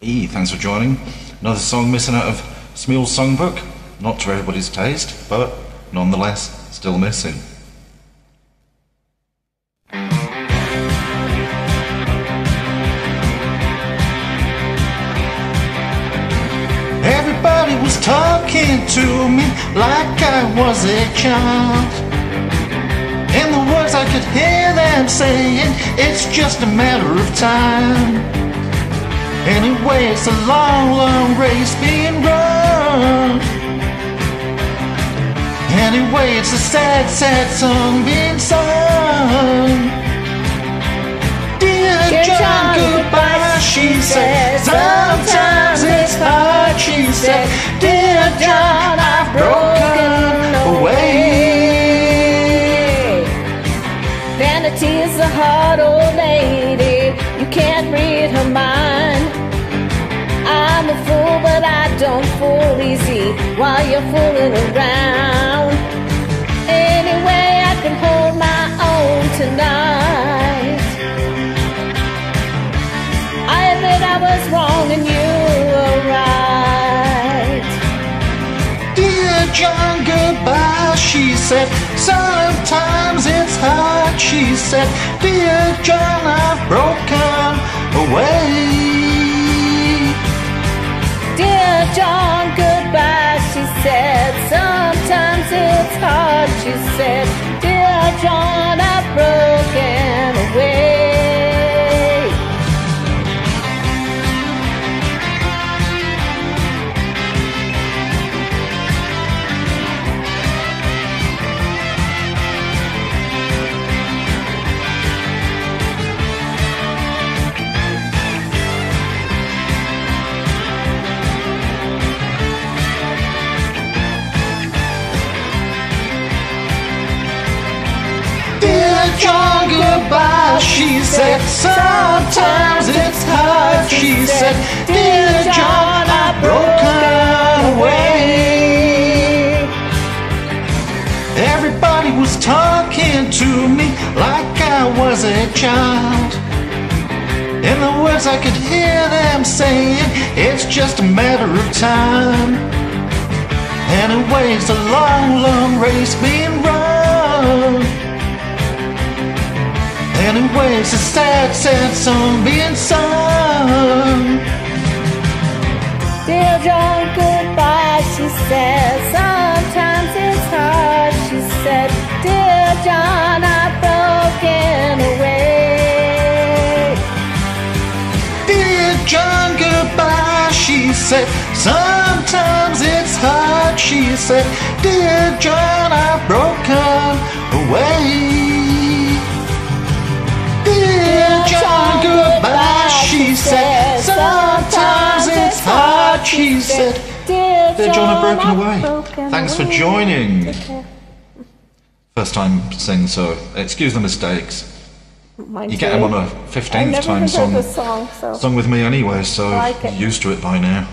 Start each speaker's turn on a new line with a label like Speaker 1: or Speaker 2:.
Speaker 1: E, thanks for joining. Another song missing out of Smule's songbook. Not to everybody's taste, but nonetheless, still missing. Everybody was talking to me like I was a child. And the words I could hear them saying, it's just a matter of time. Anyway, it's a long, long race being run. Anyway, it's a sad, sad song being sung. Dear, John,
Speaker 2: John,
Speaker 1: goodbye, she said. Sometimes it's hard, she said. Dear John, I've broken away.
Speaker 2: Vanity is a hard old lady. You're fooling around. Anyway, I can hold my own tonight. I admit I was wrong and you were right.
Speaker 1: Dear John, goodbye, she said. Sometimes it's hard, she said. Dear John,
Speaker 2: she said. Sometimes it's hard, she said. Dear John, I've broken away.
Speaker 1: Everybody was talking to me like I was a child. In the words I could hear them saying, it's just a matter of time. Anyway, it's a long, long race being run. Anyway, it's a sad, sad song being sung.
Speaker 2: Dear John, goodbye, she said. Sometimes it's hard, she said. Dear John, I've broken away.
Speaker 1: Dear John, goodbye, she said. Sometimes it's hard, she said. Dear John, I've broken said.
Speaker 2: Dear
Speaker 1: Dear John, I've broken away.
Speaker 2: broken
Speaker 1: Thanks for joining. First time saying so. Excuse the mistakes. You get them on a 15th time song.
Speaker 2: song, so
Speaker 1: Sung with me anyway, so
Speaker 2: Like
Speaker 1: used to it by now.